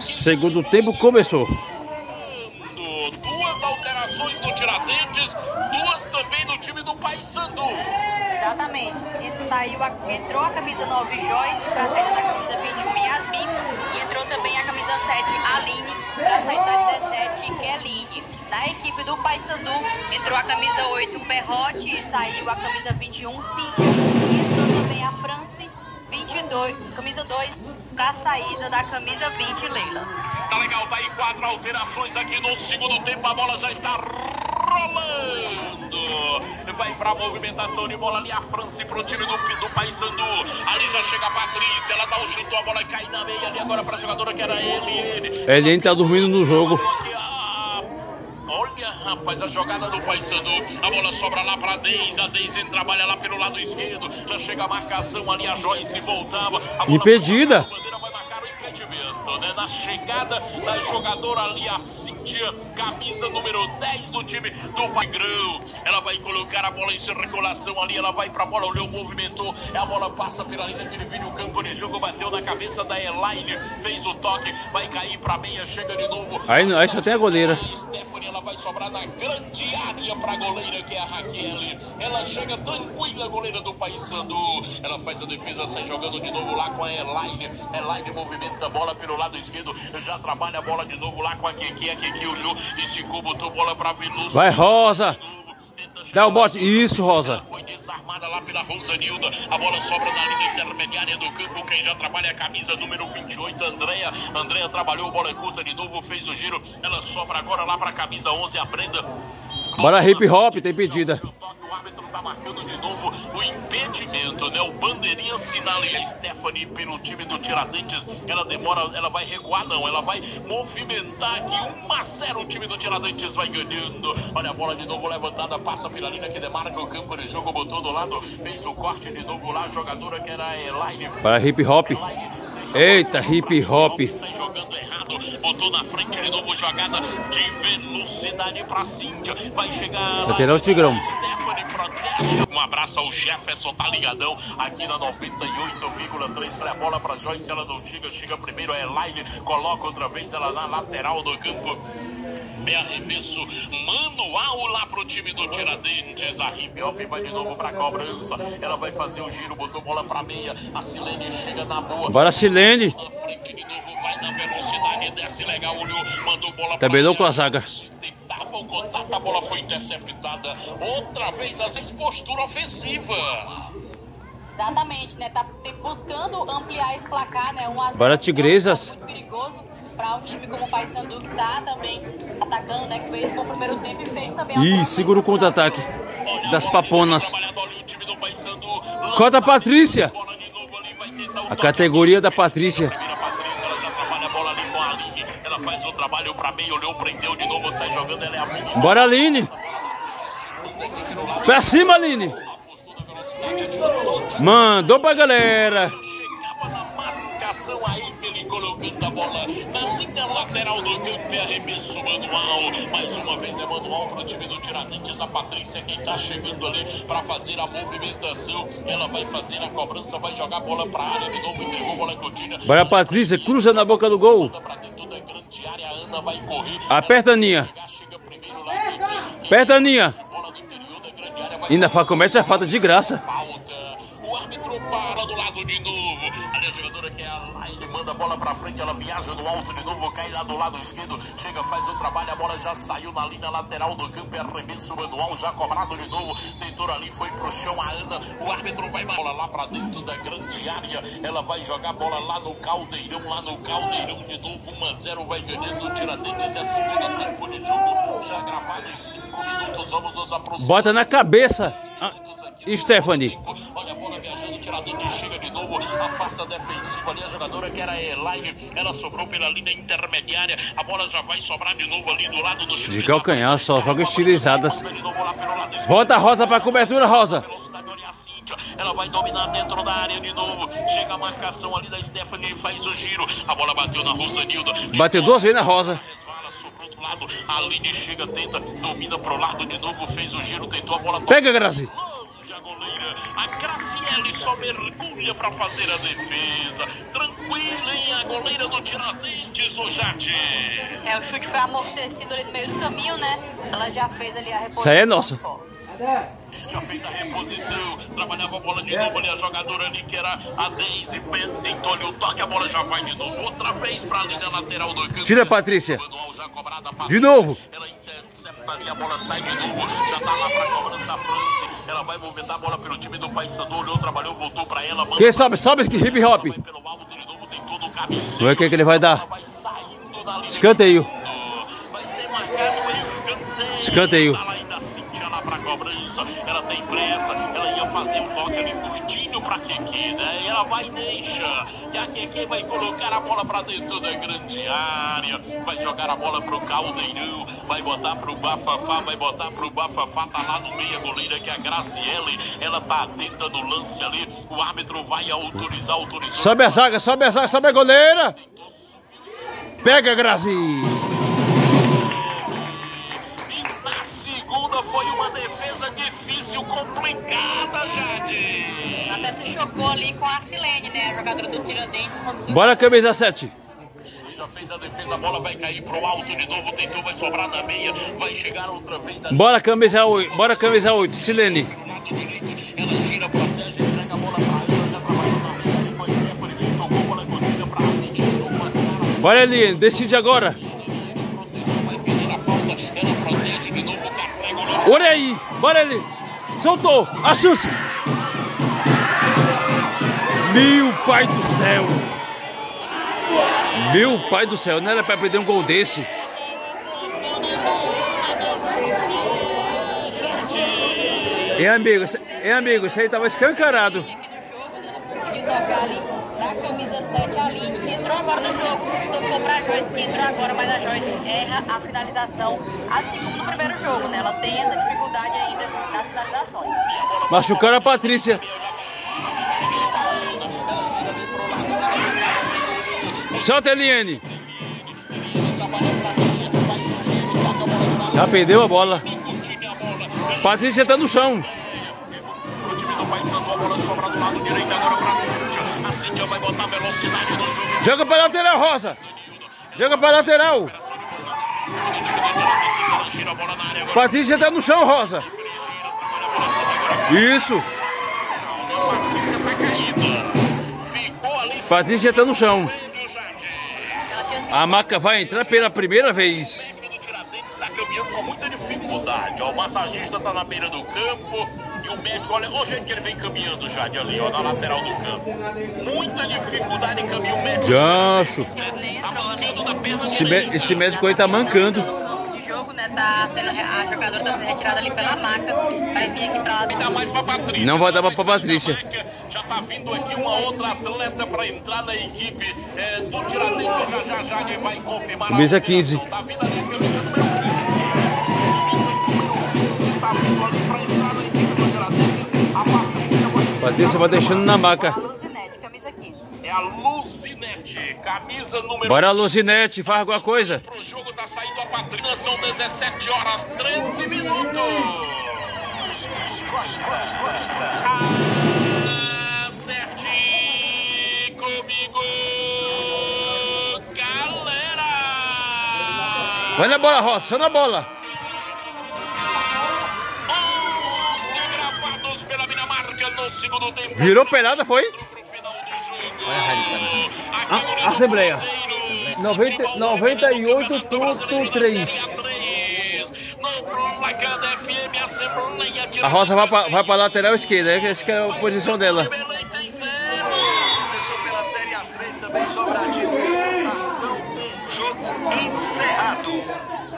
Segundo tempo começou. Duas alterações no Tiradentes, duas também no time do Paysandu. Exatamente. Saiu a, entrou a camisa 9 Joyce para a saída da camisa 21 Yasmin. E entrou também a camisa 7 Aline para a saída da 17 Keline. Na equipe do Paysandu entrou a camisa 8 Perrote e saiu a camisa 21 Cíntia. E entrou também a France 22, camisa 2 para a saída da camisa 20 Leila. Tá legal, tá aí quatro alterações aqui no segundo tempo. A bola já está rolando. Vai pra movimentação de bola ali a França pro time do, do Paysandu. Ali já chega a Patrícia, ela dá o chute, a bola cai na meia ali agora pra jogadora que era Eliane. Eliane tá dormindo no jogo. Rapaz, a jogada do Paysandu. A bola sobra lá pra Deise. A Deise trabalha lá pelo lado esquerdo. Já chega a marcação ali. A Joyce voltava. A bola Impedida. A bandeira vai marcar o impedimento, né? Na chegada da jogadora ali, a Cíntia, camisa número 10 do time do Pagrão. Ela vai colocar a bola em circulação ali. Ela vai pra bola, olhou, movimentou. A bola passa pela linha de divide o campo de jogo. Bateu na cabeça da Elaine. Fez o toque. Vai cair pra meia. Chega de novo. Aí, aí só tem a goleira. Sobrar na grande área para a goleira que é a Raquel. Ela chega tranquila, a goleira do Paysandu. Ela faz a defesa, sai jogando de novo lá com a Elaine. Elaine movimenta a bola pelo lado esquerdo. Já trabalha a bola de novo lá com a Kiki. A Kiki olhou, esticou, botou bola para Veloso. Vai, Rosa. Dá o bote. Isso, Rosa. Lá pela Rosanilda. A bola sobra na linha intermediária do campo. Quem já trabalha é a camisa número 28, Andréa. Andréa trabalhou, bola curta de novo, fez o giro. Ela sobra agora lá para a camisa 11, a Brenda. Bora hip hop, tem pedida. O árbitro tá marcando de novo o impedimento, né? O bandeirinha sinaliza a Stephanie pelo time do Tiradentes. Ela demora, ela vai recuar, não. Ela vai movimentar aqui. 1 a 0 o time do Tiradentes vai ganhando. Olha a bola de novo levantada, passa pela linha que demarca o campo de jogo, botou do lado, fez o corte de novo lá. A jogadora que era a Elaine. Para hip hop. Eita, hip hop. Sai jogando errado, botou na frente de novo jogada de velocidade pra Cíntia. Vai chegar. lá. Lateral Tigrão. Stephanie protege. Um abraço ao Jefferson, tá ligadão aqui na 98,3. Sai a bola pra Joyce, ela não chega, chega primeiro a Elaine, coloca outra vez ela na lateral do campo. É arremesso manual lá pro time do Tiradentes. A Ribiop vai de novo pra cobrança. Ela vai fazer o giro, botou bola pra meia. A Silene chega na boa. Bora, Silene. Na frente de novo, vai na velocidade, desce legal, olhou, mandou bola pra com a zaga. Tentava o contato, a bola foi interceptada. Outra vez, às vezes, postura ofensiva. Exatamente, né? Tá buscando ampliar esse placar, né? Um Bora, é um Tigresas. Muito perigoso para um time como o Paysandu que tá também atacando, né? Que fez bom primeiro tempo e fez também. Ih, segura o contra-ataque. Das paponas. o. Corta a Patrícia. O A categoria da Patrícia. O é. Bora, Aline. Pra cima, Aline. Mandou pra galera. Bola na linha lateral do campo e arremesso manual. Mais uma vez é manual pro time do Tiradentes. A Patrícia quem tá chegando ali pra fazer a movimentação. Ela vai fazer a cobrança, vai jogar a bola pra área de novo, entregou a bola Coutinho. Bora, Patrícia. Cruza na boca do gol. Área, a vai correr. Aperta. Aperta, área, vai Ainda comete a falta de graça. Do lado de novo. Ali a jogadora que é a Laine manda a bola pra frente. Ela viaja no alto de novo, cai lá do lado esquerdo. Chega, faz o trabalho. A bola já saiu na linha lateral do campo. É arremesso manual, já cobrado de novo. Tentou ali, foi pro chão a Ana. O árbitro vai bola lá pra dentro da grande área. Ela vai jogar a bola lá no caldeirão, lá no caldeirão de novo. 1 a 0 vai ganhando o Tiradentes. É segundo tempo de jogo. Já gravado em 5 minutos. Vamos nos aproximar. Bota na cabeça. Ah, Stephanie. Olha Tiradentes chega de novo, afasta a defensiva ali, a jogadora que era a Elaine, ela sobrou pela linha intermediária, a bola já vai sobrar de novo ali do lado do chute. De calcanhar, só joga estilizadas. Volta a Rosa pra cobertura, Rosa. Ela vai dominar dentro da área de novo. Chega a marcação ali da Stephanie e faz o giro. A bola bateu na Rosanilda. De Bateu duas vezes na Rosa. Resvala, sobrou do lado. A Aline chega, tenta, domina pro lado de novo, fez o giro, tentou a bola. Pega, Grazi. Goleira. A Graciele só mergulha pra fazer a defesa. Tranquila, hein? A goleira do Tiradentes, o Jade. É, o chute foi amortecido ali no meio do caminho, né? Ela já fez ali a reposição. Isso aí é nossa. Já fez a reposição, trabalhava a bola de novo ali, a jogadora ali que era a Daisy, tentou ali o toque, a bola já vai de novo, outra vez pra linha lateral do campo. Tira, Patrícia. De novo. Ela intercepta ali, a bola sai de novo, já tá lá pra cobrança a France. Ela vai movimentar a bola pelo time do Paysandu, olhou, trabalhou, voltou pra ela. mandou Quem sobe? Sobe aqui, hip hop. Vamos ver o que que ele vai dar. Linha Escanteio. de fundo. Vai ser marcado escanteio. Escanteio. Tá. Ela tem pressa. Ela ia fazer um toque ali curtinho pra Keke, né? Vai e deixa. E a Keke vai colocar a bola pra dentro da grande área. Vai jogar a bola pro Caldeirão. Vai botar pro Bafafá. Vai botar pro Bafafá. Tá lá no meio a goleira que é a Graciele. Ela tá atenta no lance ali. O árbitro vai autorizar, autorizou. Sobe a zaga, sobe a zaga, sobe a goleira. Pega, Grazi. E na segunda foi uma defesa difícil, complicada, Jade. Até se chocou ali com a Silene, né? A jogadora do Tiradentes conseguiu. Bora, camisa 7. Já fez a defesa, a bola vai cair pro alto de novo, tentou, vai sobrar na meia, vai chegar outra vez ali Bora, camisa 8. Bora, camisa 8. Silene. Ela gira, protege, entrega a bola pra ela, já trabalhou na meia ali com a Stephanie, tocou a bola contida pra Aline, a Bora, Eliane. Decide agora. a. Olha aí. Bora, Eli. Soltou. Assuste. Meu pai do céu. Meu pai do céu. Não era pra perder um gol desse. É, amigo. É, amigo. Isso aí tava escancarado. aqui no jogo? Não conseguiu tocar ali pra camisa 7, a Aline, que entrou agora no jogo, tocou pra Joyce, que entrou agora, mas a Joyce erra a finalização, como no primeiro jogo? Ela tem essa dificuldade ainda nas finalizações. Machucaram a Patrícia. Solta, Eliane. Já perdeu a bola. Patrícia tá no chão. Joga pra lateral, Rosa. Joga pra lateral. Patrícia tá no chão, Rosa. Isso. Patrícia tá no chão. Prêmio, Jardim. Ela tinha sido A maca vai entrar pela primeira vez. Está caminhando com muita dificuldade. Ó, o massagista tá na beira do campo. E o médico, olha, olha o jeito que ele vem caminhando, Jade, ali, ó, na lateral do campo. Muita dificuldade em caminho o médico. Jancho. Tá da perna Esse, esse médico aí tá mancando. De né? Tá sendo, a jogadora tá sendo retirada ali pela maca. Vai vir aqui pra lá. Patrícia. Não vai dar pra Patrícia. Tá vindo aqui uma outra atleta pra entrar na equipe é, do Tiradentes. Já já já ele vai confirmar. a Camisa alteração. 15. Tá vindo ali a camisa número 15. Tá vindo ali pra entrar na equipe do Tiradentes. A Patrícia vai Patrícia vai deixando na maca. A Luzinete, camisa 15. É a Lucinete, camisa número Bora, Luzinete, faz alguma coisa. Pro jogo tá saindo a Patrícia, são 17 horas 13 minutos. Acerte Vai na bola, Rosa, vai na bola. 11 gravados pela Dinamarca no segundo tempo. Virou pelada, foi? A- Assembleia. no Ponteiro, 90 futebol 98 feminino, Campeonato ponto Brasileiro da 3. Série A3. No placar da FM, Assembleia de A Rosa vai pra, vai pra lateral esquerda, essa que é a posição dela. Belém tem zero. Aconteceu pela Série A3 também Sobradinho. Ação, um jogo encerrado.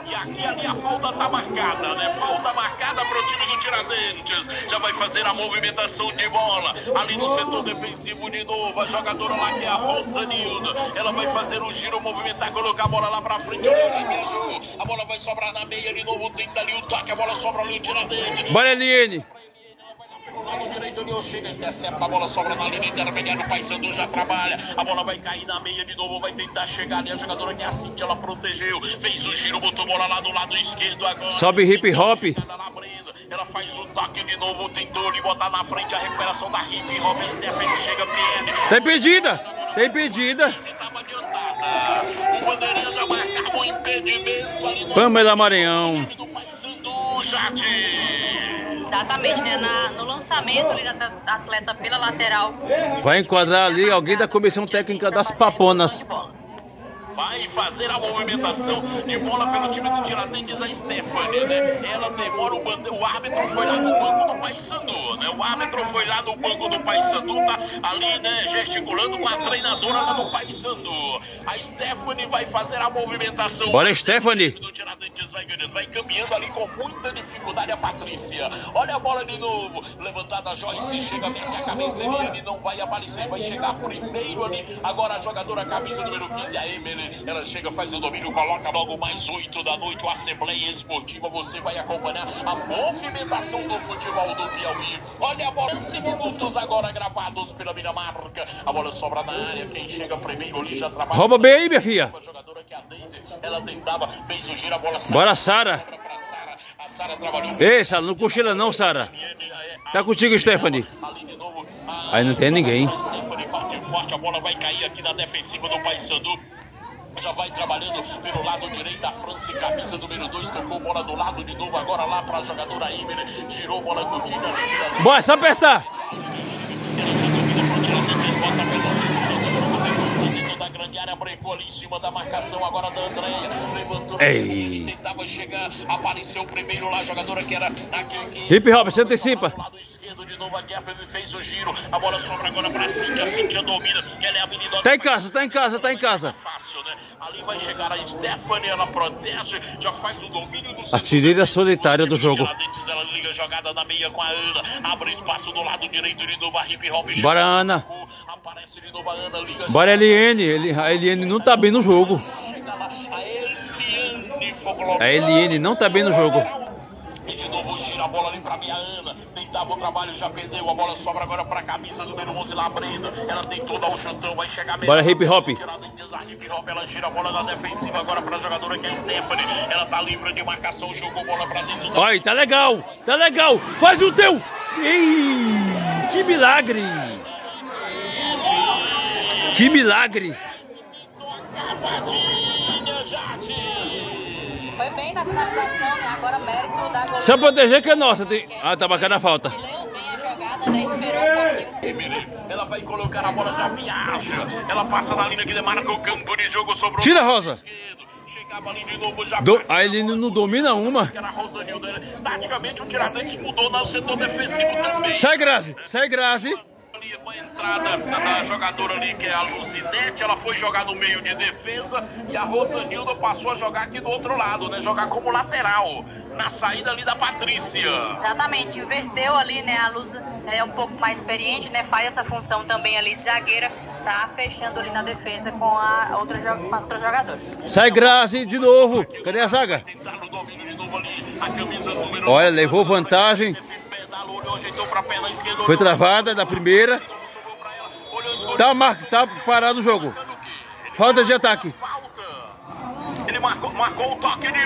E aqui ali a falta tá marcada, né? Falta marcada pro time do Tiradentes. Já vai fazer a movimentação de bola. Ali no setor defensivo de novo. A jogadora lá que é a Rosa Nilda. Ela vai fazer o giro, movimentar, colocar a bola lá pra frente. Já viajou. A bola vai sobrar na meia de novo. Tenta ali o toque. A bola sobra ali o Tiradentes. Bora, Eliane. Lado direito intercepta a bola, sobra na linha intermediária, o Paysandu já trabalha, a bola vai cair na meia de novo, vai tentar chegar ali, a jogadora que é a Cintia, ela protegeu, fez o giro, botou a bola lá do lado esquerdo agora. Sobe hip hop. Ela faz o toque de novo, tentou lhe botar na frente a recuperação da hip hop. Stephanie chega. Tá impedida. Estava adiantada. O bandeirinha já marcava o impedimento ali no Maranhão. time do Paysandu, Jade. Exatamente, né? Na- no lançamento ali da da atleta pela lateral. Vai enquadrar ali alguém da comissão técnica das paponas. Vai fazer a movimentação de bola pelo time do Tiradentes, a Stephanie, né? Ela demora o bandeiro. O árbitro foi lá no banco do Paysandu, né? O árbitro foi lá no banco do Paysandu, tá ali, né? Gesticulando com a treinadora lá do Paysandu. A Stephanie vai fazer a movimentação. Bora, Stephanie. Vai caminhando ali com muita dificuldade a Patrícia. Olha a bola de novo. Levantada a Joyce, chega, mete a cabeça, Eliane não vai aparecer, vai chegar primeiro ali. Agora a jogadora camisa número 15, a Emily. Ela chega, faz o domínio, coloca logo mais 8 da noite. O Assembleia Esportiva, você vai acompanhar a movimentação do futebol do Piauí. Olha a bola, 15 minutos agora gravados pela Dinamarca. A bola sobra na área, quem chega primeiro ali já trabalha. Rouba bem aí, minha filha. A jogadora que a Daisy, ela tentava, fez o giro, a bola sai. Bora. Sara. Ei, Sara, não cochila não, Sara. Tá contigo, Stephanie. Aí não tem ninguém. A forte, bola vai cair aqui na defensiva do Paysandu. Já vai trabalhando pelo lado direito a França, camisa número 2, tocou bola do lado de novo, agora lá para a jogadora Emily, girou bola. Bora, só apertar. Área, brecou ali em cima da marcação, agora da Andréia, levantou, Ei. tentava chegar, apareceu primeiro lá, a jogadora que era aqui, Hip hop, se antecipa. do lado esquerdo de novo, a Jeffrey fez o giro. A bola sobra agora pra Cintia. Cintia domina. Ela é habilidosa. Tá em casa, tá em casa, tá em casa. Fácil, né? Ali vai chegar a Stephanie, ela protege, já faz o domínio do Artilheira solitária do jogo. Tiradentes, ela liga a jogada na meia com a Ana. Abre espaço do lado direito de novo a hip hop. Bora, Ana. Aparece de novo a Ana, liga Bora, Eliane. Eli- A Eliane não tá bem no jogo. A Eliane não tá bem no jogo. E de novo gira a bola ali pra minha Ana. Tentava o trabalho, já perdeu. A bola sobra agora pra camisa número 11 lá, Brenda. Ela tentou dar o chutão, vai chegar mesmo. Bora, hip hop. Tiradentes, a hip hop, ela gira a bola na defensiva agora pra jogadora que é a Stephanie. Ela tá livre de marcação, jogou bola pra dentro Olha, tá legal, tá legal. Faz o teu. Ei, que milagre. Que milagre. cavadinha, Jade. Bem na finalização, né? Agora mérito da goleira. Só proteger que é nossa. Tem... Ah, tá bacana a falta. Que leu bem a jogada, né? Esperou um pouquinho. Emily, ela vai colocar a bola, já viaja. Ela passa na linha que demarca o campo de jogo, sobrou. Tira, Rosa. Chegava ali de novo, já Do... bate. A Eliane não domina uma. né? Taticamente, o Tiradentes mudou no setor defensivo também. Sai, Grazi. Sai, Grazi. Uma entrada da jogadora ali, que é a Lucinete, ela foi jogar no meio de defesa e a Rosanilda passou a jogar aqui do outro lado, né? Jogar como lateral, na saída ali da Patrícia. Exatamente, inverteu ali, né? A Luz é um pouco mais experiente, né? Faz essa função também ali de zagueira, tá fechando ali na defesa com a outra, com as outras jogadoras. Sai, Grazi, de novo. Cadê a zaga? Tentar no domínio de novo ali, a camisa número Olha, levou vantagem. Foi travada da primeira. Tá, mar... tá parado o jogo. Falta de ataque.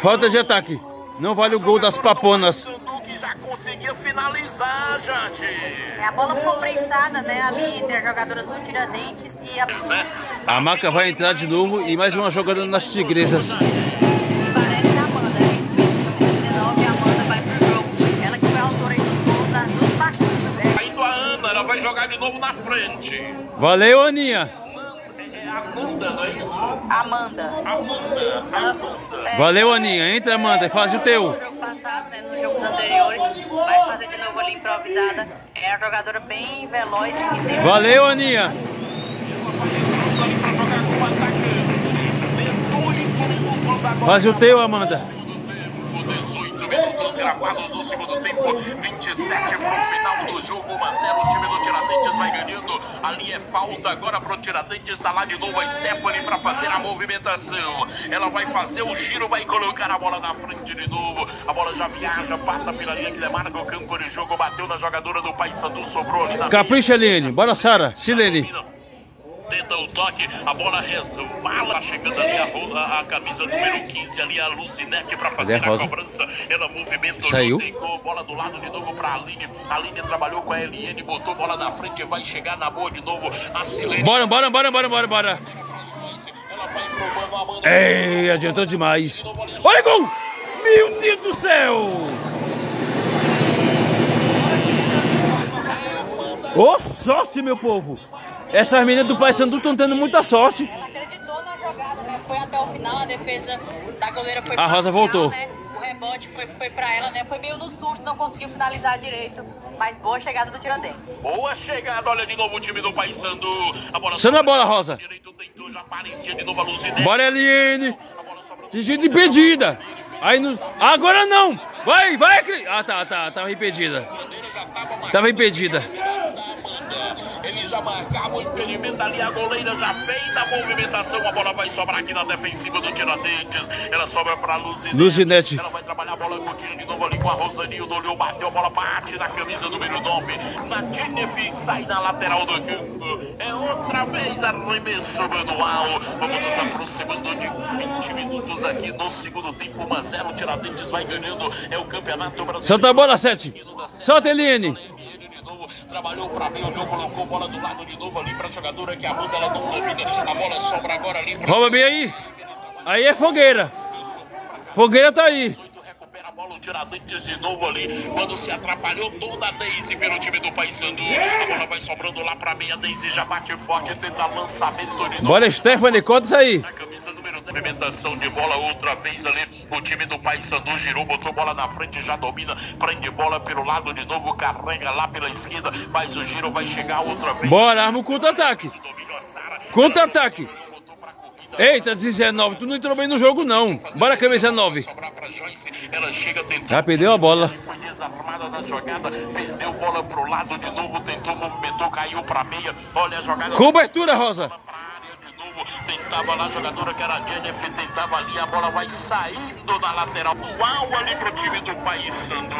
Falta. De ataque. Não vale o gol das paponas. Já conseguia finalizar, gente. É, a bola ficou prensada, né? Ali entre as jogadoras do Tiradentes e a. Né? A maca vai entrar de novo e mais uma jogada nas tigresas. Vai jogar de novo na frente. Valeu, Aninha. É Amanda, não é isso? Amanda. Amanda, Amanda. É, Valeu, Aninha. Entra, Amanda, e faz o teu. No jogo passado, né, nos jogos anteriores, vai fazer de novo ali improvisada. É uma jogadora bem veloz tem Valeu, Aninha. Ali pra jogar como atacante. 18 minutos agora. Faz o teu, Amanda. Segundo tempo, 18 minutos gravados no segundo tempo, 27 pro final do jogo, 1 a 0. O time do Tiradentes vai ganhando. Ali é falta agora pro Tiradentes. Está lá de novo a Stephanie para fazer a movimentação. Ela vai fazer o giro, vai colocar a bola na frente de novo. A bola já viaja, passa pela linha que demarca o campo de jogo. Bateu na jogadora do Paysandu, sobrou ali na Capricha, Aline. Bora, Sara. Silene. Tenta o toque, a bola resvala. Tá chegando ali a, rola, a camisa número 15, ali a Lucinete para fazer a, a cobrança. Ela movimento, Saiu. bola do lado de novo para a Aline. A Aline trabalhou com a LN, botou bola na frente, vai chegar na boa de novo. A Silene. Bora, bora, bora, bora, bora, bora. Ei, adiantou demais. Olha gol! Meu Deus do céu! Ô oh, sorte, meu povo! Essas meninas do Paysandu estão tendo muita sorte. Acreditou na jogada, né? Foi até o final, a defesa da goleira foi A Rosa voltou. Né? O rebote foi, foi pra ela, né? Foi meio no susto, não conseguiu finalizar direito. Mas boa chegada do Tiradentes. Boa chegada, olha de novo o time do Paysandu. A bola Sendo a bola, Rosa. Direito tentou, já aparecia de novo a Luzinete. Bora, Eliane. De jeito impedida. Aí no... Agora não! Vai, vai! Ah, tá, tá, tava impedida. Tava impedida. Eles já marcavam o impedimento ali, a goleira já fez a movimentação. A bola vai sobrar aqui na defensiva do Tiradentes. Ela sobra pra Luzinete. Luzinete. Ela vai trabalhar a bola curtindo de novo ali com a Rosanildo. Olhou, bateu a bola, bate na camisa número 9. Na Jennifer sai na lateral do campo. É outra vez arremesso manual. Vamos nos aproximando de 20 minutos aqui no segundo tempo. 1 a 0. Tiradentes vai ganhando. É o campeonato brasileiro. Solta a bola, Sete. Solta, Trabalhou pra mim, olhou, colocou bola do lado de novo ali pra jogadora que a ela não domina. A bola sobra agora ali pra. Rouba bem aí. Aí é fogueira. Fogueira tá aí. Bola, o Tiradentes de novo ali. Quando se atrapalhou toda a Daisy pelo time do Paysandu. A bola vai sobrando lá pra meia. Daisy já bate forte, tenta lançamento de novo. Bora, Stephanie, conta isso aí. Na camisa número 10. Movimentação de bola outra vez ali. O time do Paysandu girou, botou bola na frente, já domina. Prende bola pelo lado de novo, carrega lá pela esquerda. Faz o giro, vai chegar outra vez. Bora, arma o contra-ataque. Contra-ataque. Eita, 19, tu não entrou bem no jogo não. Bora, camisa 9. Ela chega tentando. Já perdeu a bola. Foi desarmada na jogada, perdeu bola pro lado de novo, tentou, movimentou, caiu pra meia. Olha a jogada. Cobertura, Rosa. Tentava lá a jogadora que era a Jennifer, tentava ali, a bola vai saindo da lateral. Uau, ali pro time do Paysandu.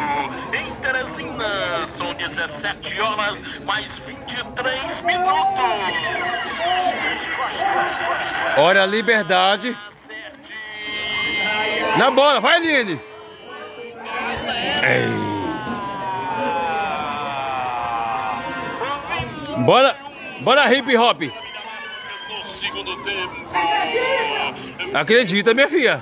Em Teresina, 17 horas, mais 23 minutos. Olha a liberdade. Na bola, vai. Ei. Bora, bora hip hop. Acredita, minha filha.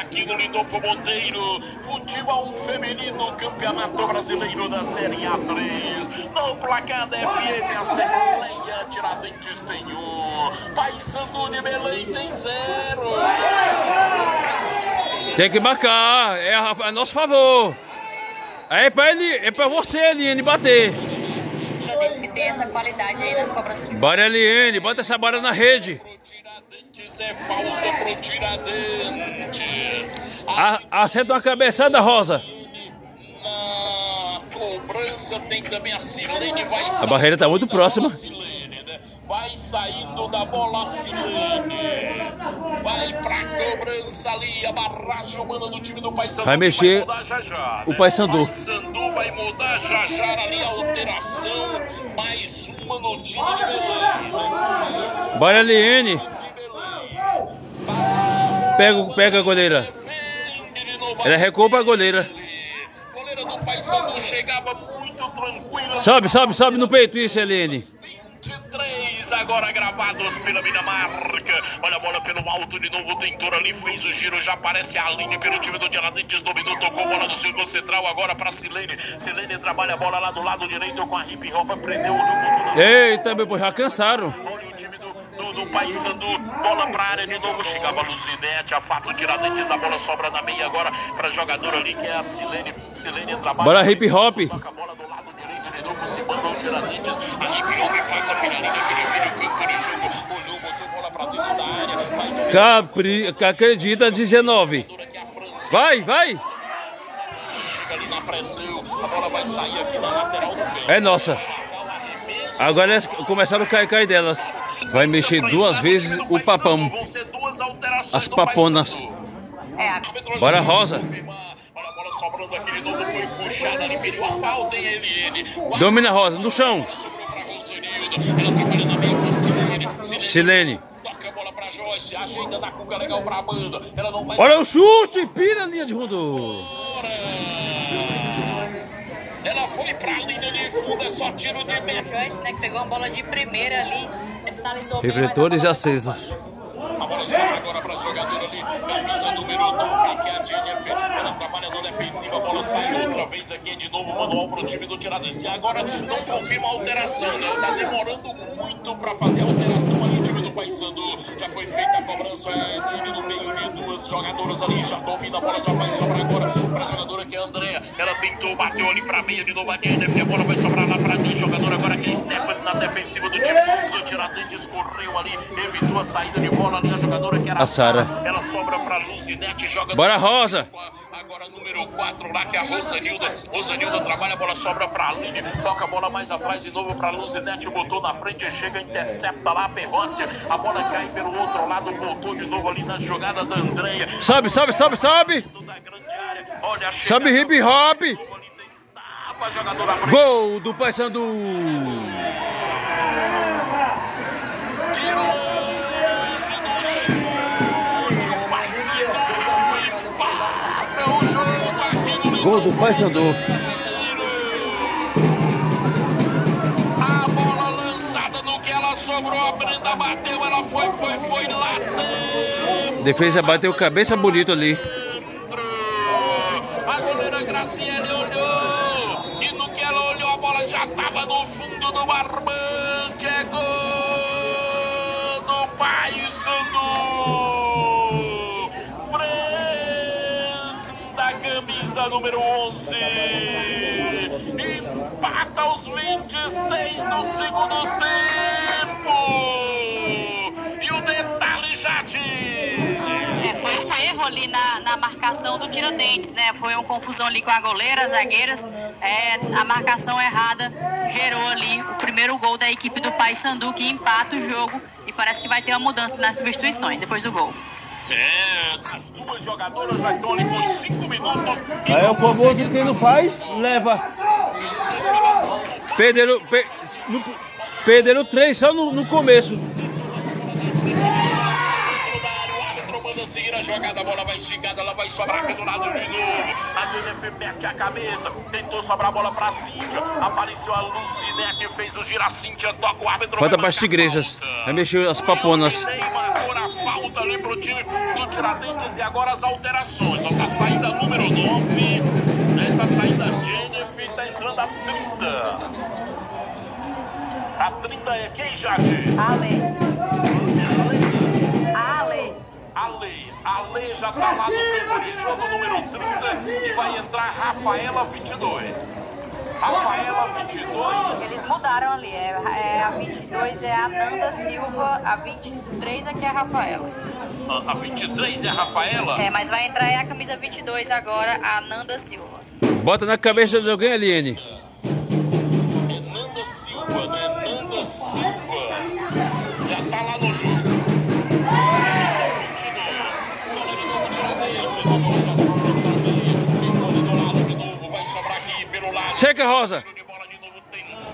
Do aqui no Lindolfo Monteiro, futebol feminino, campeonato brasileiro da Série A3. No placar da FM, a Assembleia Tiradentes tem um, Paysandu de Belém tem zero. Tem que marcar, é a, a nosso favor. É pra ele, é pra você, Eliane, bater. Que tem essa qualidade aí nas cobranças de Bora, Eliane, bota essa bola na rede. É falta pro Tiradentes. A, acerta uma cabeçada, Rosa. Na cobrança tem também a Silene. Vai A barreira tá muito próxima. Silene, né? Vai saindo da bola a Silene. Vai pra cobrança ali. A barragem humana do time do Paysandu. Vai mexer mudar já já, o né? Paysandu. Paysandu vai mudar já já ali a alteração. Mais uma no time Belém. né? Bora, Eliane. Pega, pega a goleira. Ela recua pra goleira. Goleira do Paysandu chegava muito tranquila. Sobe, sobe, sobe no peito isso, Eliane. 23 agora gravados pela Dinamarca. Olha a bola pelo alto de novo. Ali fez o giro. Já aparece a linha pelo time do. Dominou, tocou bola do círculo central. Agora para Silene. Silene trabalha a bola lá do lado direito com a hip hop. Prendeu o. Eita, meu povo, já cansaram. Do, do Paysandu. Bola pra área de novo. Chegava Luzinete. Afasta o Tiradentes. A bola sobra na meia agora para jogador ali que é a Silene. Silene trabalha. Bora, hip hop. A bola do lado direito de novo. Se o Tiradentes. Passa. Vira, o campo de jogo. Olhou, botou bola pra dentro da área. Capri, acredita, 19. aqui a França. Vai, vai. Chega ali na pressão. A bola vai sair aqui na lateral do campo. É nossa. Agora elas começaram a cair, delas. Vai mexer duas vezes o papão. As do paponas. É, a Bora, Rosa. Domina, Rosa, no chão. Silene. Olha o chute, pira a linha de fundo. Ela foi pra linha de fundo, é só tiro de meta. Joyce, né, que pegou uma bola de primeira ali, Refletores a acesos. A bola sobra agora para a jogadora ali, camisa número 9, que é a Jennifer. Ela trabalha no defensivo, a bola sai outra vez aqui, de novo manual para o time do Tiradentes. E agora não confirma a alteração, né? Tá demorando muito para fazer a alteração ali, do Paysandu. Já foi feita a cobrança é, dele no meio de duas jogadoras ali, já domina a bola, já vai sobrar agora para a jogadora que é a Andrea. Ela tentou, bateu ali para meia, de novo a Jennifer, a bola vai sobrar lá para a jogadora agora que é a Stephanie na defensiva do time do Tiradentes. Correu ali, evitou a saída de bola ali, a jogadora que era A Sara. Ela sobra pra Lucinete, joga Bora, Rosa. Agora número 4 lá, que é a Rosanilda. Rosanilda trabalha, a bola sobra pra Aline. Toca a bola mais atrás de novo pra Lucinete. Botou na frente, chega, intercepta lá a Perrote. A bola cai pelo outro lado, voltou de novo ali na jogada da Andreia. Sobe, sobe, sobe, sobe. Olha Sobe hip hop. Gol do Paysandu. Gol do Paysandu. A bola lançada no que ela sobrou, a Brenda bateu, ela foi, foi, foi lá. Defesa bateu cabeça bonito ali. Número 11. Empata aos 26 do segundo tempo. E o detalhe, Jade. É, foi um erro ali na, na marcação do Tiradentes, né? Foi uma confusão ali com a goleira, as zagueiras. É, a marcação errada gerou ali o primeiro gol da equipe do Paysandu, que empata o jogo. E parece que vai ter uma mudança nas substituições depois do gol. É, as duas jogadoras já estão ali com 5 minutos. Aí é o famoso conseguem quem não faz, leva. Perderam, per, no- perderam três só no, no começo. Seguir a jogada, a bola vai esticada, ela vai sobrar aqui do lado de novo. A Jennifer mete a cabeça, tentou sobrar a bola pra Cíntia. Apareceu a Lucinete, fez o gira Cíntia, toca o árbitro. Falta vai para as marcar tigresas. falta. Vai mexer as paponas. Ali pro time do Tiradentes e agora as alterações. Ó, tá saindo a número 9, né? Tá saindo a Jennifer, tá entrando a 30. A 30 é quem, Jade? Ale. Ale. A Lei. A Lei já tá lá no de jogo número 30 e vai entrar Rafaela 22. Rafaela 22. Eles mudaram ali. É, é, a 22 é a Nanda Silva, a 23 aqui é a Rafaela. A- A 23 é a Rafaela. É, mas vai entrar é a camisa 22 agora, a Nanda Silva. Bota na cabeça de alguém, Aline. É Nanda Silva, né? Nanda Silva. Já tá lá no jogo. Já 22. Goleiro novo. Ficou do lado de novo. Vai sobrar aqui pelo lado. Seca, Rosa. de bola de novo,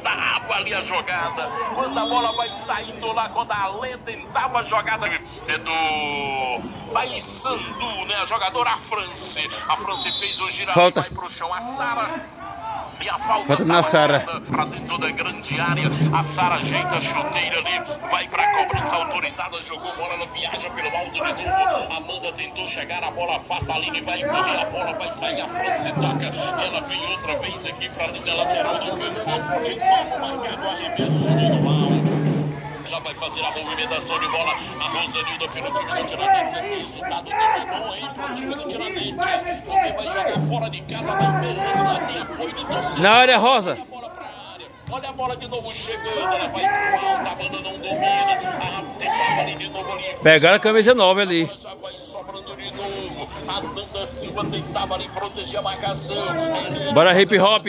tentava ali a jogada. Quando a bola vai saindo lá, quando a Lê tentava a jogada é do Paysandu, né? A jogadora a France. A France fez o giro vai pro chão. A Sara. E a falta Falta na tava Sara. Pra dentro da grande área. A Sara ajeita a chuteira ali. Vai pra cobrança autorizada. Jogou bola, ela viaja pelo alto de novo. Amanda tentou chegar, a bola afasta a linha e vai engolir a bola. Vai sair a France toca. Ela vem outra vez aqui pra linha lateral do campo. De novo marcado arremesso do mal. Já vai fazer a movimentação de bola. A Rosanilda pelo time do Tiradentes. Esse resultado não é bom aí pro time do Tiradentes. Porque vai jogar fora de casa, vai perdendo lá, tem apoio de torcida. Na área, Rosa. Olha a bola pra área. Olha a bola de novo chegando. Ela vai pro alto, a banda não domina. A tentava ali de novo ali. Pegaram a camisa 9 ali. Já vai sobrando de novo. A Nanda Silva tentava ali proteger a marcação. Bora hip hop.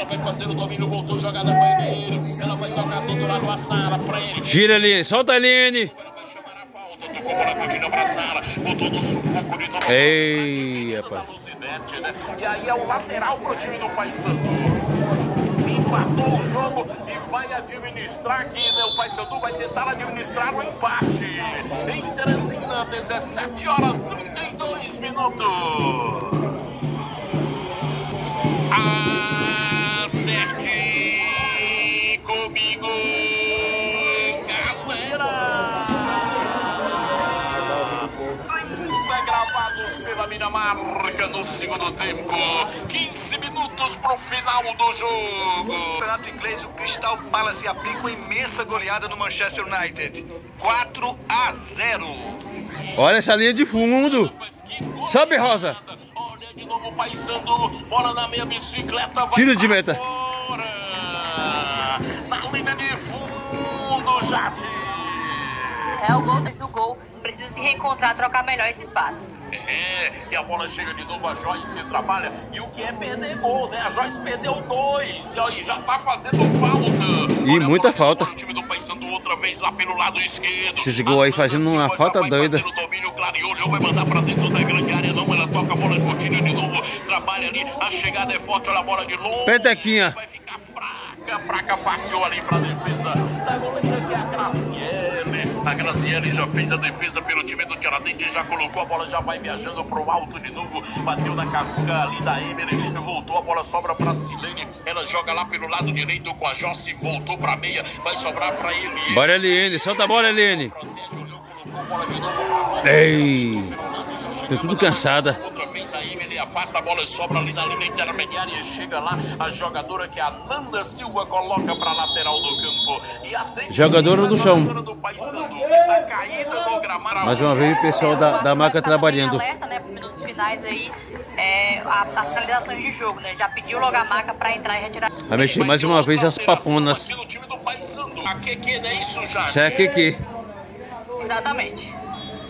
Ela vai fazer o domínio, voltou jogada para ele. Ela vai tocar todo lado a Sara pra ele. Gira ali, solta a Aline. Ela vai chamar a falta. Tocou bola continua pra Sara. Botou no sufoco de novo. Ei, rapaz. Né? E aí é o lateral pro time do Paysandu. empatou o jogo e vai administrar aqui, né? O Paysandu vai tentar administrar o empate. Em Teresina, 17 horas 32 minutos. Acerte comigo, galera. 30 gravados pela minha marca no segundo tempo. 15 minutos pro final do No jogo. campeonato inglês, o Crystal Palace aplica uma imensa goleada no Manchester United. 4 a 0. Olha essa linha de fundo. Sobe, Rosa. Paysandu, bola na meia bicicleta, vai Tiro de meta. Fora. Na linha de fundo, Jade. É o gol do gol. Precisa se reencontrar, trocar melhor esse espaço. É, e a bola chega de novo, a Joyce trabalha. E o que é perder gol, né? A Joyce perdeu dois. E aí, já tá fazendo falta. E muita falta. bola, O time do Paysandu outra vez lá pelo lado esquerdo. Esses gol aí fazendo uma falta doida. fazer o domínio, clareou, olhou, vai mandar pra dentro da grande área. Não, ela toca a bola de Coutinho de novo. Trabalha ali, a chegada é forte, olha a bola de longe. Petequinha. Vai ficar fraca, fraca, fácil ali pra defesa da goleira que é a Graciele. A Graciele já fez a defesa pelo time do Tiradentes, já colocou a bola, já vai viajando pro alto de novo. Bateu na caruga ali da Emily, voltou, a bola sobra pra Silene. Ela joga lá pelo lado direito com a Jossi, voltou pra meia, vai sobrar pra ele. Bora, Eliane. Solta a bola, Eliane. Longe. Ei. Tô tudo cansada. Outra vez a Emily afasta a bola, sobra ali na linha intermediária e chega lá a jogadora que é a Nanda Silva coloca para lateral do campo. E atende Jogadora a do chão. jogadora do Paysandu, que tá gramado. Mais uma vez o pessoal da, da marca Tá trabalhando. alerta, né, pros minutos finais aí, é, a- as finalizações de jogo, né? Já pediu logo a marca pra entrar e retirar. Vai mexer mais uma vez as paponas. Aqui no time do Paysandu. A Keke, não é isso, já? Isso é aqui que. Exatamente.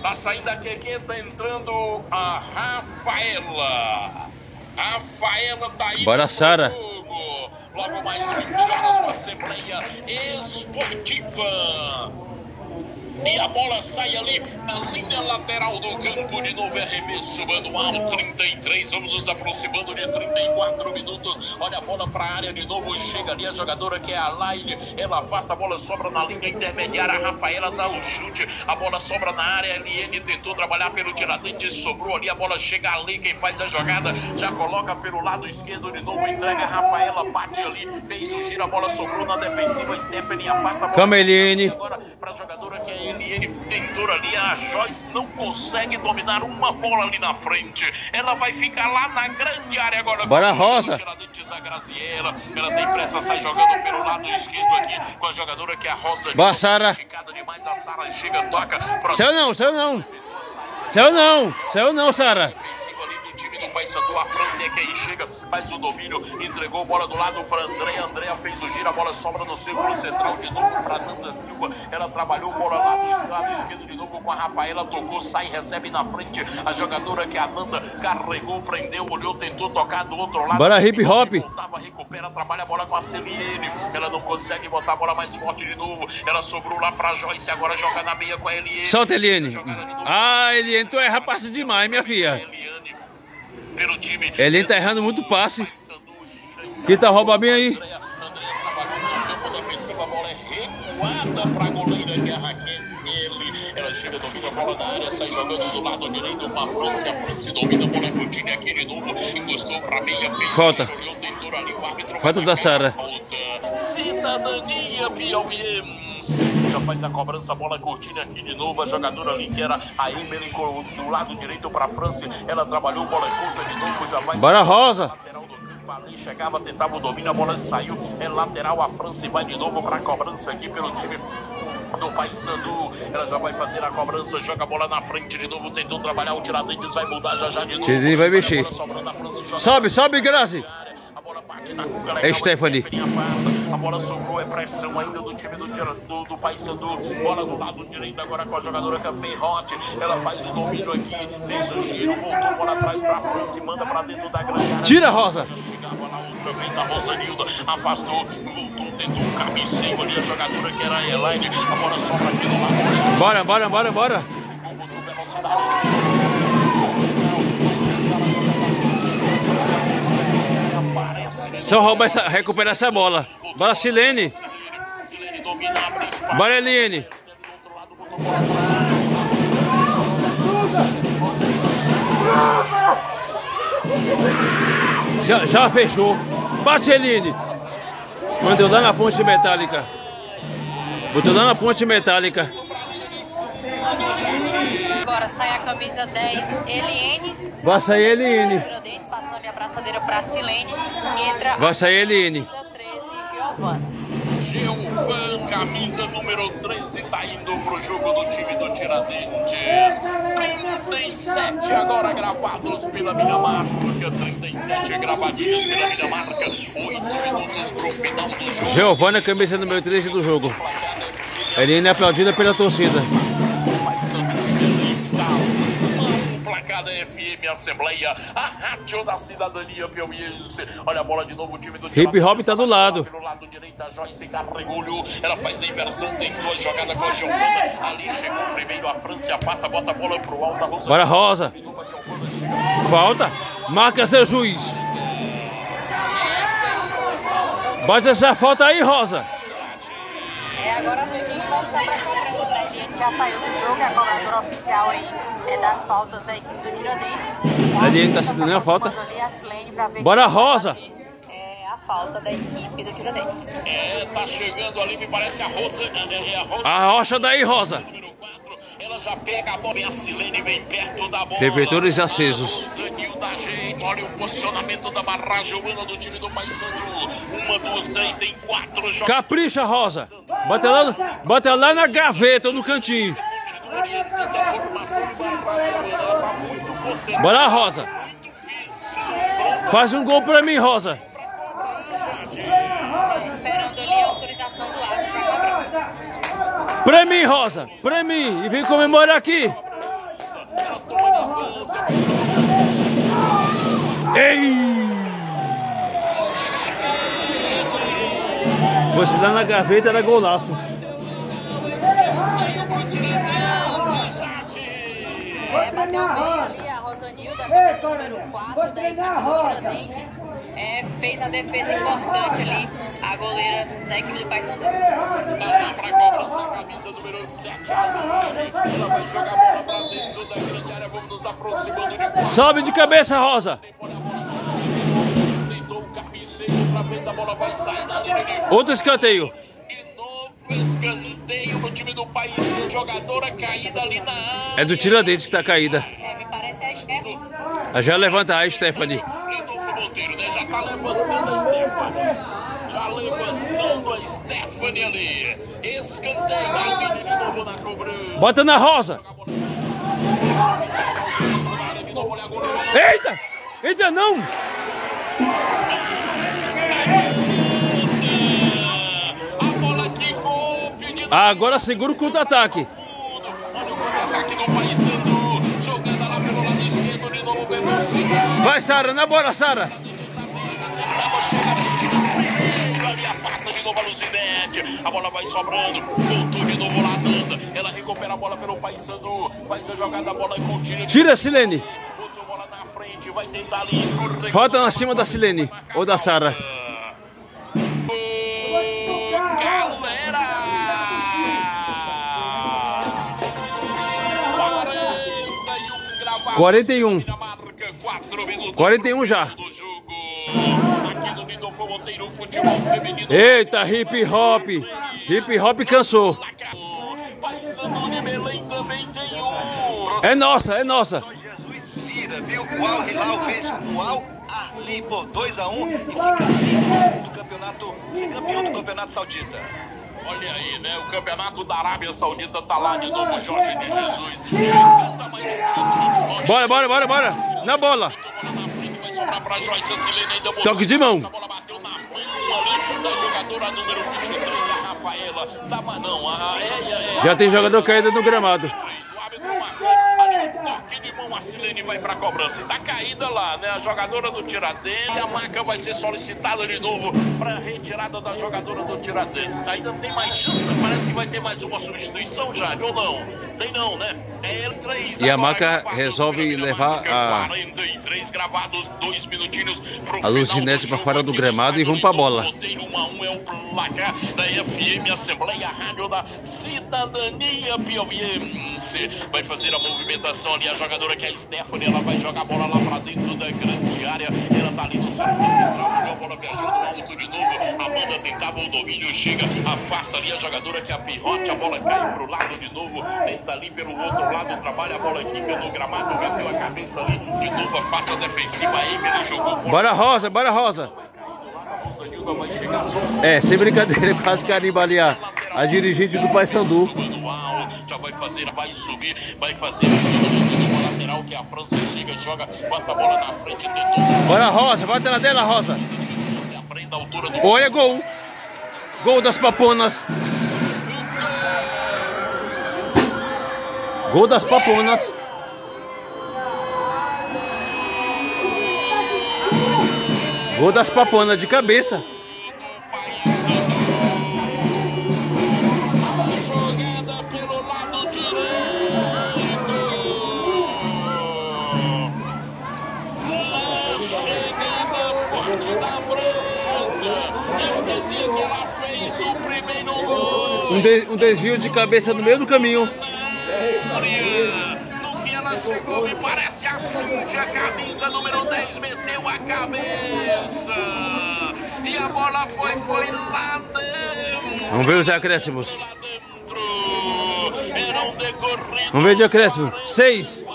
Tá saindo a Keke, tá entrando a Rafaela. Rafaela tá indo Bora, Sara. jogo. Logo mais 20 horas, uma Assembleia Esportiva. E a bola sai ali na linha lateral do campo. De novo, é arremesso manual. 33. Vamos nos aproximando de 34 minutos. Olha a bola para a área de novo. Chega ali a jogadora que é a Laine. Ela afasta a bola, sobra na linha intermediária. A Rafaela dá o chute. A bola sobra na área. A Eliane tentou trabalhar pelo Tiradentes. Sobrou ali. A bola chega ali. Quem faz a jogada já coloca pelo lado esquerdo de novo. Entrega a Rafaela. Bate ali. Fez o giro. A bola sobrou na defensiva. Stephanie afasta a bola. Calma, Eliane. Agora para a jogadora que é Eliane, tentou ali, a Joyce não consegue dominar uma bola ali na frente. Ela vai ficar lá na grande área agora. Bora, Rosa. Tiradentes, a Graziella. Ela tem pressa, sai jogando pelo lado esquerdo aqui com a jogadora que é a Rosa. Boa, Sara. Demais, a Sara chega, toca. Pro- Céu não, céu não. Céu não, céu não, Sara. Ali do time do Paysandu, a França é quem chega, faz o domínio, entregou a bola do lado para Andréa, Andréa fez o giro, a bola sobra no círculo central de novo para Nanda Silva, ela trabalhou, bola lá do lado esquerdo de novo com a Rafaela, tocou, sai, recebe na frente, a jogadora que é a Nanda carregou, prendeu, olhou, tentou tocar do outro lado. Bora, hip hop. Voltava, recupera, trabalha a bola com a Celiene, ela não consegue botar a bola mais forte de novo, ela sobrou lá para Joyce, agora joga na meia com a Eliane. Solta, Eliane. Ah, Eliane, tu erra passe demais, minha filha. Eliane pelo time. Eliane tá errando muito passe. Tá rouba bem aí. Andréa, Andréa trabalhou no campo defensivo, a bola recuada para a goleira que a Raquel. Ele, ela chega, domina a bola na área, sai jogando do lado direito com a França. A França domina a bola com o time aqui de novo. Encostou para a meia, fez Falta. tentou ali, o árbitro Falta da Sara. Cidadania Piauí. Já faz a cobrança, a bola curtinha aqui de novo. A jogadora ali que era a Emily do lado direito para a França. Ela trabalhou, bola curta de novo. Já vai Bora, Rosa. Ali, chegava, tentava o domínio, a bola saiu. É lateral, a França vai de novo para a cobrança aqui pelo time do Paysandu. Ela já vai fazer a cobrança, joga a bola na frente de novo, tentou trabalhar o Tiradentes, vai mudar já já de novo. Tizinho vai mexer. Sobe, sobe, Grazi. a bola bate na cuca, É Stephanie. A bola sobrou, é pressão ainda do time do, Tira- do, do Paysandu. Bola do lado direito agora com a jogadora. Ela faz o domínio aqui, fez o giro, voltou bola atrás pra França e manda pra dentro da grande. Tira, Rosa. Chegava lá outra vez a Rosanilda, afastou, voltou, tentou um cabeceio ali a jogadora que era a Elaine. A bola sobra aqui lado. Bora, bora, bora, bora. Botou velocidade. Só roubar essa, recuperar essa bola. Bola pra Já, já fechou. Bate, Eline. Mandou lá na ponte metálica. Botou lá na ponte metálica. Agora sai a camisa 10, Eliene. Vai sair. Tiradentes, passando a braçadeira pra Silene. Entra Vai sair Eline. a camisa 13, Giovana. Geofan, camisa número 13, tá indo pro jogo do time do Tiradentes. 37 agora gravados pela minha marca. 37 gravadinhos pela minha marca. 8 minutos pro final do jogo. Giovana, camisa número 13 do jogo. Eline é aplaudida pela torcida. FM Assembleia, a rádio da cidadania piauiense. Olha a bola de novo, o time do Hip Hop tá do lado. Pelo lado direito, a Joyce Carregulho. Ela faz a inversão, tentou a jogada com a Giovana. Ali chegou primeiro a França, passa, bota a bola pro alto. Rosa Bora, Rosa. Falta. Marca seu juiz. Bate essa falta aí, Rosa. É, agora quem volta pra cobrança, já saiu do jogo, é a cobradora oficial aí é das faltas da equipe do Tiradentes. A Eliane tá sentindo a falta. Ali a ver Bora, Rosa. É a falta da equipe do Tiradentes. É, tá chegando ali, me parece a Rosa. É, é a Rosa. A rocha daí, Rosa. Número 4, ela já pega a bola e a Silene bem perto da bola. Refletores acesos. Zanil dá jeito, olha o posicionamento da barragem humana do time do Paysandu. Uma, duas, três, tem quatro jogadores. Capricha, Rosa. Bota lá, bota lá na gaveta ou no cantinho. Bora, Rosa. Faz um gol pra mim, Rosa. Esperando ali a autorização do árbitro pra cobrança. Pra mim, Rosa. Pra mim. E vem comemorar aqui. Ei! Você lá na gaveta era golaço. É, bem ali a Rosanilda, camisa número 4 da equipe do Tiradentes. É, fez a defesa importante ali, a goleira da equipe do Paysandu. Tá lá pra cobrança, a camisa número 7, a Lari. Ela vai jogar a bola pra dentro da grande área. Vamos nos aproximando de Sobe de cabeça, Rosa. Tentou o frente, a bola vai sair da linha. Outro escanteio. E novo escanteio no time do país. Jogadora caída ali na área. É do Tiradentes que tá caída. É, me parece a Stephanie. Já levanta a Stephanie. Monteiro, né? Já tá levantando a Stephanie. Levantando a Stephanie ali. Escanteio, Aline de novo na cobrança. Bota na Rosa. Eita! Eita, não! A bola quicou, pedido Agora segura o contra-ataque. Olha o contra-ataque do Paysandu. Jogada lá pelo lado esquerdo, de novo velocidade. Vai, Sara. Na bola, Sara. Afasta de novo a Luzinete. A bola vai sobrando. Voltou de novo lá, Nanda. Ela recupera a bola pelo Paysandu. Faz a jogada, a bola continua. Tira, Silene. Botou a bola na frente. Vai tentar ali escorregar. Falta na cima da Silene. Ou da Sara. Galera! 41 gravados. 41. Na marca, 4 minutos 41 já. Monteiro, futebol feminino. Eita, hip hop. Hip hop cansou. Paysandu de Belém também tem um. É nossa, é nossa. Jesus vira, viu? O Al Hilal fez o Al Ali por 2x1 e fica do campeonato, ser campeão do campeonato saudita. Olha aí, né? O campeonato da Arábia Saudita tá lá de novo, Jorge de Jesus. Bora, bora, bora, bora. Na bola. Toque de mão. Essa bola bateu na mão ali da jogadora número 23, a Rafaela. Tava não, a, Já tem jogador caído no gramado. O árbitro marcou ali o toque de mão 1, a Silene vai pra cobrança. E tá caída lá, né? A jogadora do Tiradentes. A marca vai ser solicitada de novo pra retirada da jogadora do Tiradentes. Ainda tem mais chance, parece que vai ter mais uma substituição, já, ou não? Tem não, né? É três. E a marca resolve levar a. 43 gravados, dois minutinhos pro A Luzinete pra fora do gramado e vamos pra bola. Roteiro 1 a 1 é o placar da FM Assembleia Rádio da Cidadania Piauiense. Vai fazer a movimentação ali, a jogadora que é a Stephanie, ela vai jogar a bola lá pra dentro da grande área. Ela tá ali no centro central, a bola viajando alto de novo. Amanda tentava o domínio, chega, afasta ali a jogadora que é a Pirrote, a bola cai pro lado de novo, tenta ali pelo outro lado, trabalha a bola aqui pelo gramado, meteu a cabeça ali, de novo afasta a defensiva, a Emily jogou bola. Bora Rosa, bora Rosa. É, sem brincadeira, quase carimba ali a, a dirigente do Paysandu. já vai fazer, vai subir, vai fazer a lateral que a França chega, joga, bota a bola na frente, tentou, Bora Rosa, bota na dela, Rosa. aprende a altura do Olha, gol. Gol das paponas. Gol das paponas. Gol das paponas de cabeça. Um, de- um desvio de cabeça no meio do caminho. No que ela chegou, me parece a Cíntia, camisa número 10, meteu a cabeça. E a bola foi, foi lá dentro. Vamos ver os acréscimos. Vamos ver de acréscimo. Seis.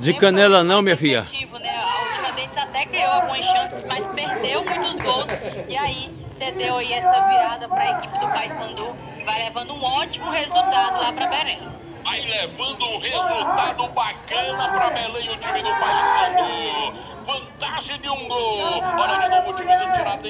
De canela não, minha filha. Né? A última Dentes até criou algumas chances, mas perdeu muitos gols. E aí cedeu aí essa virada para a equipe do Paysandu. Vai levando um ótimo resultado lá para Belém. Vai levando um resultado bacana para Belém, o time do Paysandu. Vantagem de um gol. Olha de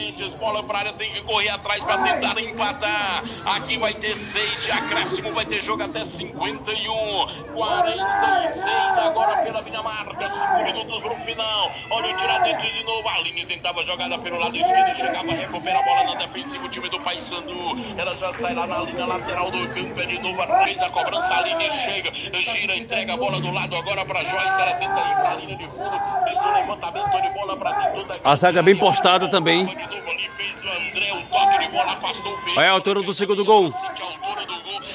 Tiradentes. Bola para área, tem que correr atrás para tentar empatar. Aqui vai ter seis de acréscimo, vai ter jogo até 51. 46 agora pela Dinamarca. Cinco minutos pro final. Olha o Tiradentes de novo. A linha tentava jogada pelo lado esquerdo. Chegava, recupera a bola na defensiva. O time do Paysandu. Ela já sai lá na linha lateral do campo. É de novo. Fez a cobrança. A linha chega, gira, entrega a bola do lado agora para Joyce. Ela tenta ir para a linha de fundo. Fez o levantamento de bola para dentro da A zaga bem postada também. Novo ali fez o André. O toque de bola afastou o peito. Olha a altura do segundo gol. Do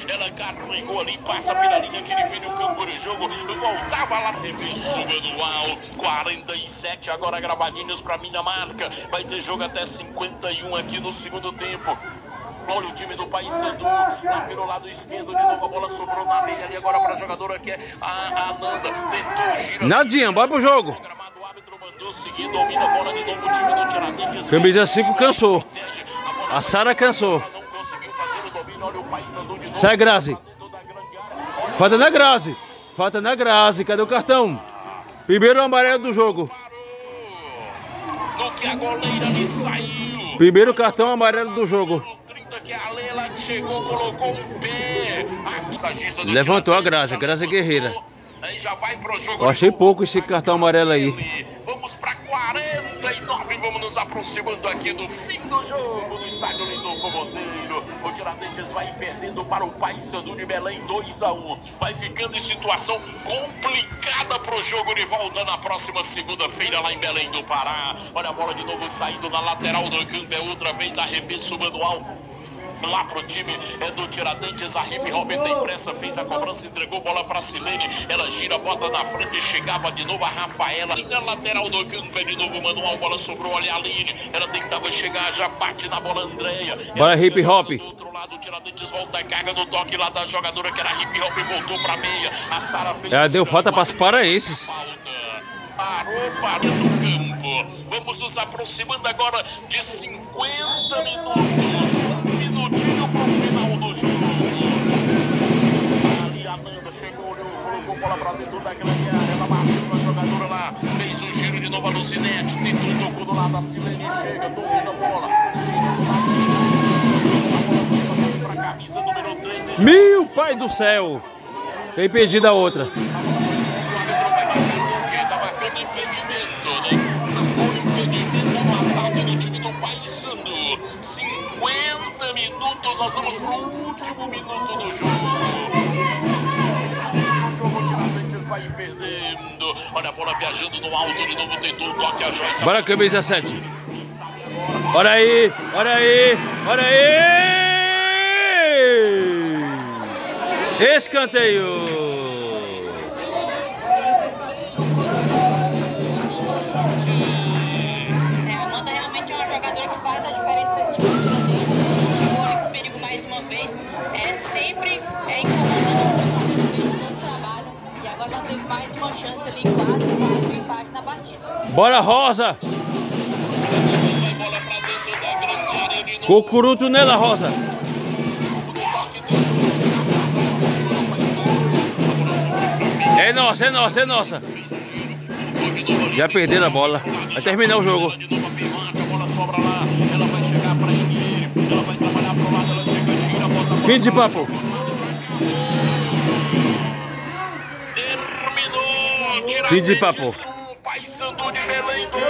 ela carregou ali, passa pela linha que ele no campo de jogo, voltava lá, defensiva manual, 47, agora gravadinhos pra Dinamarca, vai ter jogo até 51 aqui no segundo tempo. Olha o time do Paysandu, lá pelo lado esquerdo, de novo a bola sobrou na meia ali agora para a jogadora que é a, a Ananda, tentou, gira. Nadinha, bora pro jogo. Camisa 5 cansou. Protege, a Sara cansou. Sai, Grazi. Falta na Grazi. Falta na Grazi. Cadê o cartão? Primeiro amarelo do jogo. Primeiro cartão amarelo do jogo. No 30 que a Lela chegou, colocou pé. A massagista do Levantou a Grazi, a Grazi é guerreira. Eu achei pouco esse cartão amarelo aí. Vamos pra 49, vamos nos aproximando aqui do fim do jogo no estádio Lindolfo Monteiro. O Tiradentes vai perdendo para o Paysandu de Belém 2 a 1. Vai ficando em situação complicada pro jogo de volta na próxima segunda-feira lá em Belém do Pará. Olha a bola de novo saindo na lateral do campo, é outra vez arremesso manual lá pro time é do Tiradentes, a Hip Hop tem pressa, fez a cobrança, entregou bola pra Silene, ela gira, bota na frente, chegava de novo a Rafaela, linha lateral do campo, é de novo manual, bola sobrou, olha a Aline, ela tentava chegar, já bate na bola Andréia. Bora, Hip Hop. Do outro lado, o Tiradentes volta, carga no toque lá da jogadora que era Hip Hop, voltou pra meia, a Sara fez... Ela o deu falta escanteio, pras paraenses. Falta. Parou, parou no campo. Vamos nos aproximando agora de 50 minutos. Bola pra dentro da grande área. Ela bateu na jogadora lá. Fez o giro de novo a Lucinete. Tentou, tocou do lado. A Silene chega, domina a bola. Gira do lado. A bola cruzamento pra camisa número 13. Meu pai do céu! Tem pedido a outra. O árbitro vai marcando o quê? Tá marcando impedimento, né? Foi impedimento no ataque do time do Paysandu. 50 minutos, nós vamos pro último minuto do jogo. Vai perdendo. Olha a bola viajando no alto de novo, tentou o toque a Joyce. Bora, camisa 7. Olha aí, olha aí, olha aí! Escanteio! De novo. Cucuruto nela, Rosa! É nossa, é nossa, é nossa! Já perderam a bola. Vai terminar o jogo. Fim de papo. Terminou. Fim de papo. Um, Paysandu de Belém 2.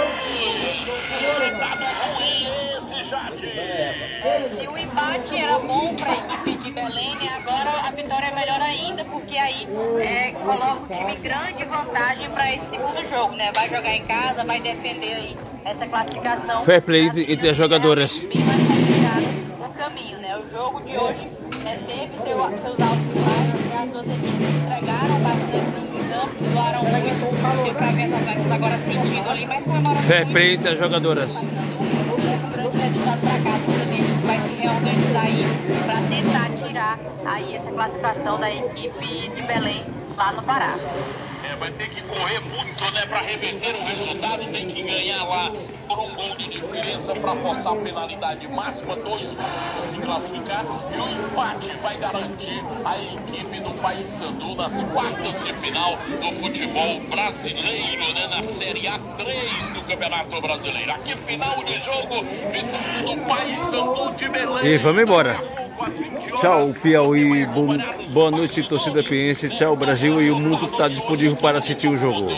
Resultado ruim esse, Jade. Se o empate era bom para a equipe de Belém, né, agora a vitória é melhor ainda, porque aí é, coloca o time em grande vantagem para esse segundo jogo, né? Vai jogar em casa, vai defender aí essa classificação. Fair play entre as jogadoras. Bem mais complicado o caminho, né? O jogo de hoje né, teve seu, seus altos e baixos, né? As duas equipes se entregaram doaram muito. Deu para ver as atletas agora sentindo ali, mas comemorando Fair muito. jogadoras. Um grande resultado cá. O vai se reorganizar aí para tentar tirar aí essa classificação da equipe de Belém lá no Pará. É, vai ter que correr muito, né, pra reverter o resultado. Tem que ganhar lá por um gol de diferença pra forçar a penalidade máxima, dois gols se classificar. E o empate vai garantir a equipe do Paysandu nas quartas de final do futebol brasileiro, né, na Série A3 do Campeonato Brasileiro. Aqui, final de jogo, vitória do Paysandu de Belém. E vamos embora. Acabou com as 20 horas. Tchau, Piauí. Os boa noite, torcida piense. Tchau, Brasil. E o mundo está disponível para assistir o jogo.